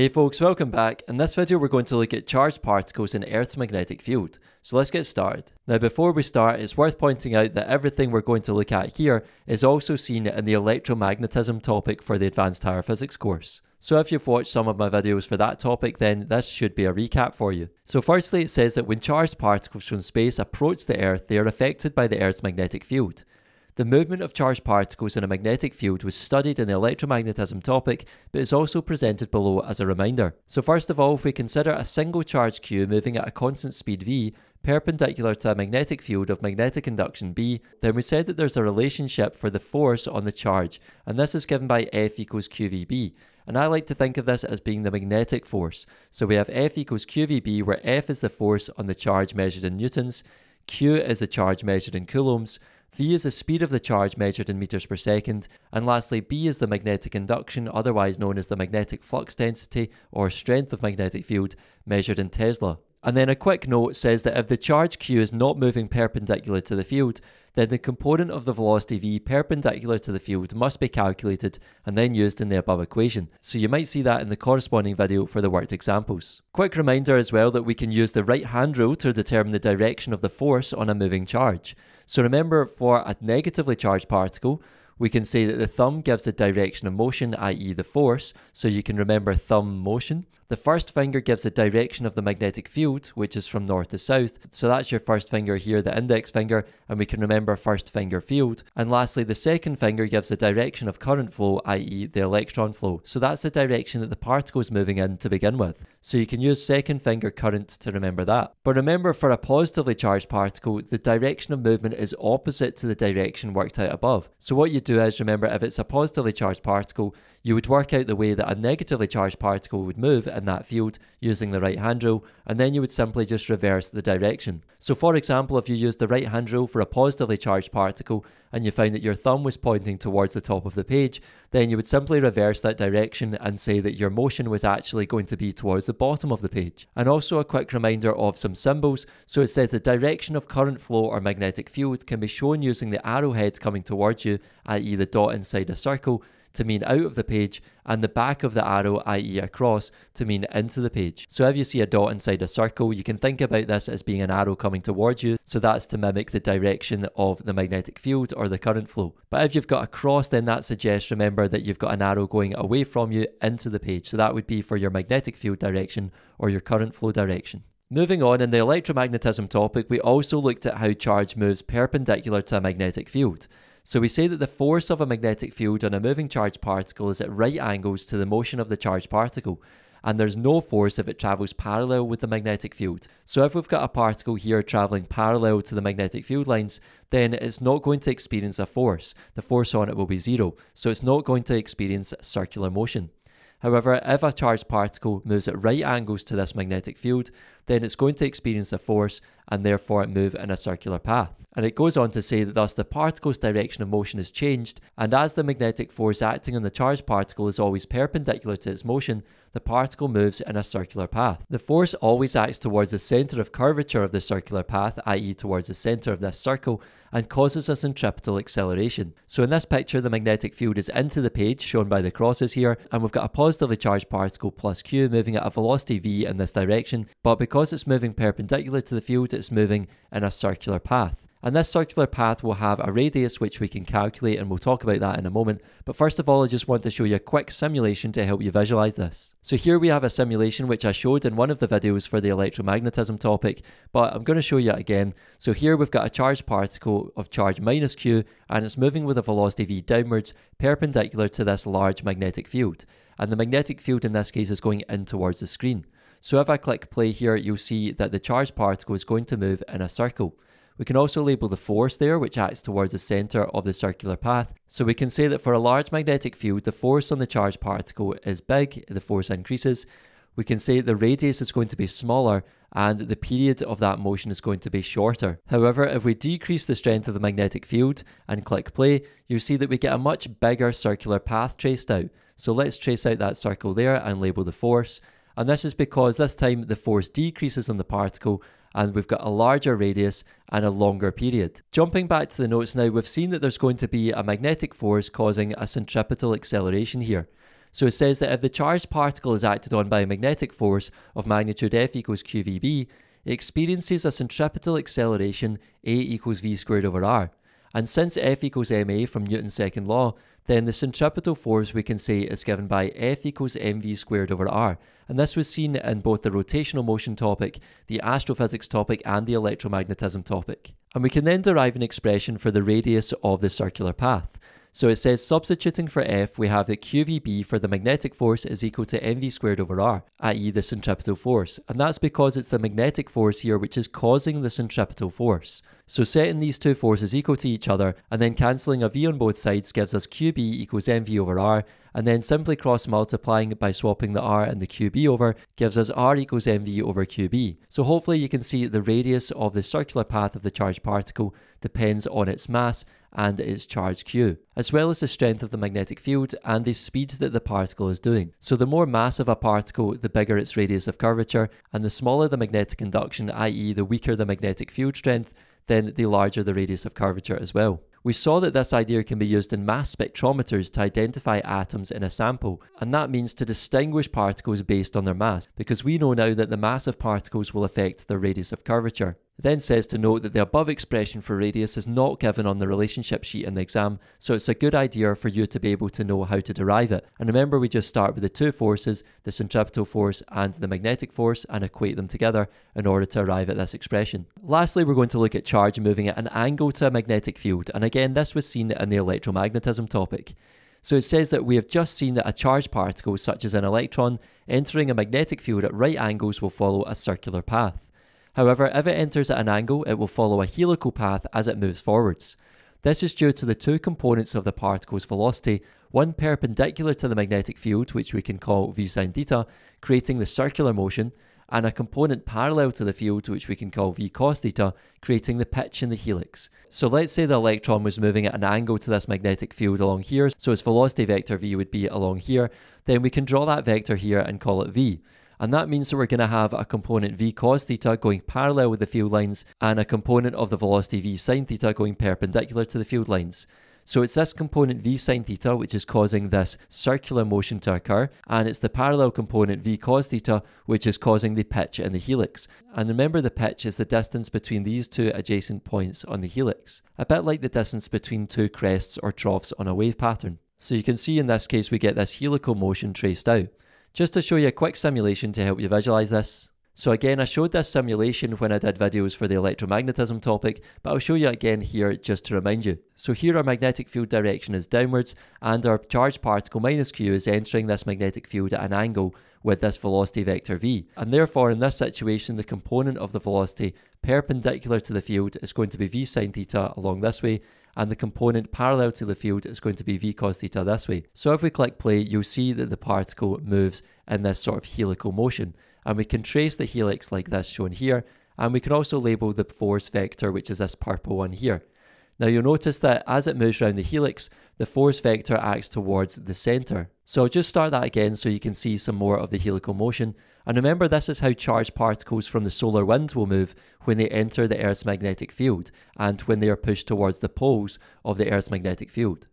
Hey folks, welcome back. In this video we're going to look at charged particles in Earth's magnetic field. So let's get started. Now before we start, it's worth pointing out that everything we're going to look at here is also seen in the electromagnetism topic for the Advanced Higher Physics course. So if you've watched some of my videos for that topic, then this should be a recap for you. So firstly, it says that when charged particles from space approach the Earth, they are affected by the Earth's magnetic field. The movement of charged particles in a magnetic field was studied in the electromagnetism topic, but is also presented below as a reminder. So first of all, if we consider a single charge q moving at a constant speed v, perpendicular to a magnetic field of magnetic induction B, then we said that there's a relationship for the force on the charge, and this is given by F equals QVB. And I like to think of this as being the magnetic force. So we have F equals QVB, where F is the force on the charge measured in newtons, Q is the charge measured in coulombs, V is the speed of the charge measured in meters per second, and lastly B is the magnetic induction, otherwise known as the magnetic flux density or strength of magnetic field measured in Tesla. And then a quick note says that if the charge q is not moving perpendicular to the field, then the component of the velocity v perpendicular to the field must be calculated and then used in the above equation. So you might see that in the corresponding video for the worked examples. Quick reminder as well that we can use the right hand rule to determine the direction of the force on a moving charge. So remember for a negatively charged particle, we can say that the thumb gives the direction of motion, i.e. the force, so you can remember thumb motion. The first finger gives the direction of the magnetic field, which is from north to south. So that's your first finger here, the index finger, and we can remember first finger field. And lastly, the second finger gives the direction of current flow, i.e. the electron flow. So that's the direction that the particle is moving in to begin with. So you can use second finger current to remember that. But remember for a positively charged particle, the direction of movement is opposite to the direction worked out above. So what you do is remember if it's a positively charged particle, you would work out the way that a negatively charged particle would move in that field using the right hand rule, and then you would simply just reverse the direction. So for example, if you used the right hand rule for a positively charged particle and you found that your thumb was pointing towards the top of the page, then you would simply reverse that direction and say that your motion was actually going to be towards the bottom of the page. And also a quick reminder of some symbols. So it says the direction of current flow or magnetic field can be shown using the arrowheads coming towards you, i.e. the dot inside a circle, to mean out of the page and the back of the arrow, i.e. across, to mean into the page. So if you see a dot inside a circle, you can think about this as being an arrow coming towards you. So that's to mimic the direction of the magnetic field or the current flow. But if you've got a cross, then that suggests, remember, that you've got an arrow going away from you into the page. So that would be for your magnetic field direction or your current flow direction. Moving on, in the electromagnetism topic, we also looked at how charge moves perpendicular to a magnetic field. So we say that the force of a magnetic field on a moving charged particle is at right angles to the motion of the charged particle, and there's no force if it travels parallel with the magnetic field. So if we've got a particle here travelling parallel to the magnetic field lines, then it's not going to experience a force. The force on it will be zero, so it's not going to experience circular motion. However, if a charged particle moves at right angles to this magnetic field, then it's going to experience a force and therefore it move in a circular path. And it goes on to say that thus the particle's direction of motion is changed, and as the magnetic force acting on the charged particle is always perpendicular to its motion, the particle moves in a circular path. The force always acts towards the centre of curvature of the circular path, i.e. towards the centre of this circle, and causes a centripetal acceleration. So in this picture, the magnetic field is into the page, shown by the crosses here, and we've got a positively charged particle plus q moving at a velocity v in this direction, but because it's moving perpendicular to the field, it's moving in a circular path. And this circular path will have a radius which we can calculate and we'll talk about that in a moment. But first of all, I just want to show you a quick simulation to help you visualize this. So here we have a simulation which I showed in one of the videos for the electromagnetism topic, but I'm going to show you again. So here we've got a charged particle of charge minus q and it's moving with a velocity v downwards perpendicular to this large magnetic field. And the magnetic field in this case is going in towards the screen. So if I click play here, you'll see that the charged particle is going to move in a circle. We can also label the force there, which acts towards the centre of the circular path. So we can say that for a large magnetic field, the force on the charged particle is big, the force increases. We can say the radius is going to be smaller and the period of that motion is going to be shorter. However, if we decrease the strength of the magnetic field and click play, you'll see that we get a much bigger circular path traced out. So let's trace out that circle there and label the force. And this is because this time the force decreases on the particle and we've got a larger radius and a longer period. Jumping back to the notes now, we've seen that there's going to be a magnetic force causing a centripetal acceleration here. So it says that if the charged particle is acted on by a magnetic force of magnitude F equals QVB, it experiences a centripetal acceleration A equals V squared over R. And since F equals ma from Newton's second law, then the centripetal force we can say is given by F equals mv squared over r. And this was seen in both the rotational motion topic, the astrophysics topic, and the electromagnetism topic. And we can then derive an expression for the radius of the circular path. So it says substituting for F, we have that QVB for the magnetic force is equal to mv squared over r, i.e. the centripetal force. And that's because it's the magnetic force here which is causing the centripetal force. So setting these two forces equal to each other and then cancelling a v on both sides gives us QB equals mv over r, and then simply cross multiplying by swapping the r and the qb over gives us r equals mv over qb. So hopefully you can see the radius of the circular path of the charged particle depends on its mass and its charge q, as well as the strength of the magnetic field and the speed that the particle is doing. So the more massive a particle, the bigger its radius of curvature, and the smaller the magnetic induction, i.e. the weaker the magnetic field strength, then the larger the radius of curvature as well. We saw that this idea can be used in mass spectrometers to identify atoms in a sample, and that means to distinguish particles based on their mass, because we know now that the mass of particles will affect their radius of curvature. Then says to note that the above expression for radius is not given on the relationship sheet in the exam, so it's a good idea for you to be able to know how to derive it. And remember, we just start with the two forces, the centripetal force and the magnetic force, and equate them together in order to arrive at this expression. Lastly, we're going to look at charge moving at an angle to a magnetic field, and again, this was seen in the electromagnetism topic. So it says that we have just seen that a charged particle, such as an electron, entering a magnetic field at right angles will follow a circular path. However, if it enters at an angle, it will follow a helical path as it moves forwards. This is due to the two components of the particle's velocity, one perpendicular to the magnetic field, which we can call v sine theta, creating the circular motion, and a component parallel to the field, which we can call v cos theta, creating the pitch in the helix. So let's say the electron was moving at an angle to this magnetic field along here, so its velocity vector v would be along here, then we can draw that vector here and call it v. And that means that we're going to have a component v cos theta going parallel with the field lines and a component of the velocity v sine theta going perpendicular to the field lines. So it's this component v sine theta which is causing this circular motion to occur, and it's the parallel component v cos theta which is causing the pitch in the helix. And remember the pitch is the distance between these two adjacent points on the helix, a bit like the distance between two crests or troughs on a wave pattern. So you can see in this case we get this helical motion traced out. Just to show you a quick simulation to help you visualize this. So again, I showed this simulation when I did videos for the electromagnetism topic, but I'll show you again here just to remind you. So here our magnetic field direction is downwards, and our charged particle minus q is entering this magnetic field at an angle with this velocity vector v. And therefore in this situation, the component of the velocity perpendicular to the field is going to be v sine theta along this way, and the component parallel to the field is going to be v cos theta this way. So if we click play, you'll see that the particle moves in this sort of helical motion. And we can trace the helix like this shown here, and we can also label the force vector, which is this purple one here. Now you'll notice that as it moves around the helix, the force vector acts towards the centre. So I'll just start that again so you can see some more of the helical motion. And remember this is how charged particles from the solar wind will move when they enter the Earth's magnetic field and when they are pushed towards the poles of the Earth's magnetic field.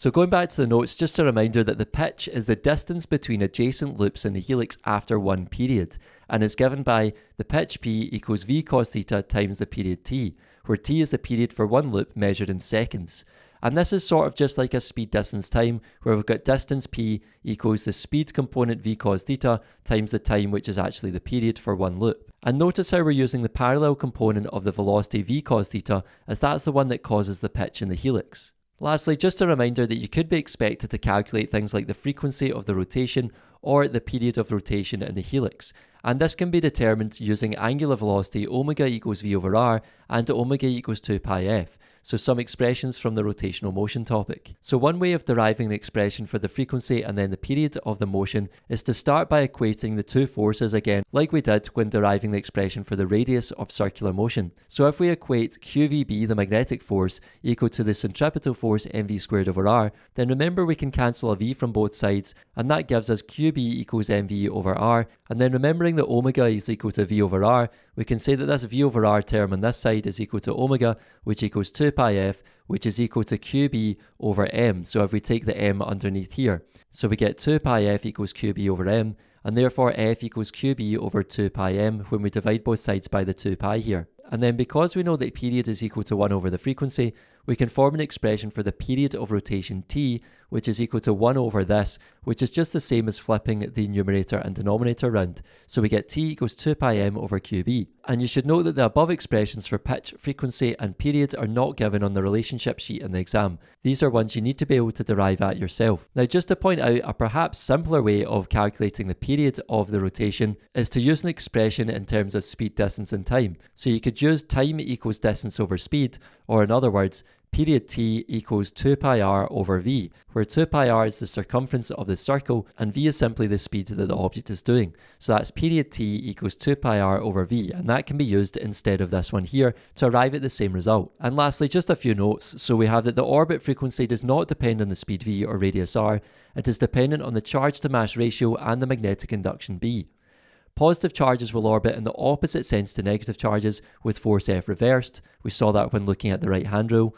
So going back to the notes, just a reminder that the pitch is the distance between adjacent loops in the helix after one period, and is given by the pitch p equals v cos theta times the period t, where t is the period for one loop measured in seconds. And this is sort of just like a speed distance time, where we've got distance p equals the speed component v cos theta times the time which is actually the period for one loop. And notice how we're using the parallel component of the velocity v cos theta, as that's the one that causes the pitch in the helix. Lastly, just a reminder that you could be expected to calculate things like the frequency of the rotation or the period of rotation in the helix, and this can be determined using angular velocity omega equals v over r and omega equals 2 pi f, so some expressions from the rotational motion topic. So one way of deriving an expression for the frequency and then the period of the motion is to start by equating the two forces again, like we did when deriving the expression for the radius of circular motion. So if we equate QVB, the magnetic force, equal to the centripetal force mv squared over r, then remember we can cancel a v from both sides, and that gives us QB equals mv over r, and then remembering that omega is equal to v over r, we can say that this v over r term on this side is equal to omega, which equals 2 pi f, which is equal to qb over m. So if we take the m underneath here, so we get 2 pi f equals qb over m, and therefore f equals qb over 2 pi m when we divide both sides by the 2 pi here. And then because we know that period is equal to 1 over the frequency, we can form an expression for the period of rotation t, which is equal to 1 over this, which is just the same as flipping the numerator and denominator around. So we get t equals 2 pi m over qb. And you should note that the above expressions for pitch, frequency, and period are not given on the relationship sheet in the exam. These are ones you need to be able to derive at yourself. Now, just to point out, a perhaps simpler way of calculating the period of the rotation is to use an expression in terms of speed, distance, and time. So you could use time equals distance over speed, or in other words, period t equals 2 pi r over v, where 2 pi r is the circumference of the circle and v is simply the speed that the object is doing. So that's period t equals 2 pi r over v, and that can be used instead of this one here to arrive at the same result. And lastly, just a few notes. So we have that the orbit frequency does not depend on the speed v or radius r, it is dependent on the charge to mass ratio and the magnetic induction B. Positive charges will orbit in the opposite sense to negative charges with force F reversed. We saw that when looking at the right hand rule.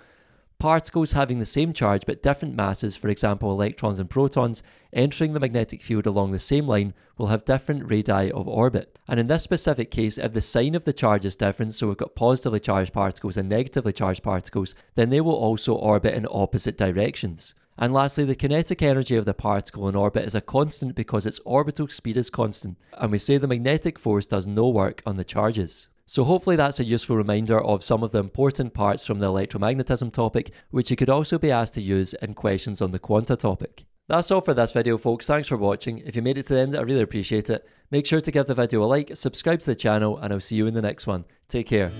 Particles having the same charge but different masses, for example electrons and protons, entering the magnetic field along the same line will have different radii of orbit. And in this specific case, if the sign of the charge is different, so we've got positively charged particles and negatively charged particles, then they will also orbit in opposite directions. And lastly, the kinetic energy of the particle in orbit is a constant because its orbital speed is constant, and we say the magnetic force does no work on the charges. So hopefully that's a useful reminder of some of the important parts from the electromagnetism topic, which you could also be asked to use in questions on the quanta topic. That's all for this video folks, thanks for watching. If you made it to the end, I really appreciate it. Make sure to give the video a like, subscribe to the channel, and I'll see you in the next one. Take care.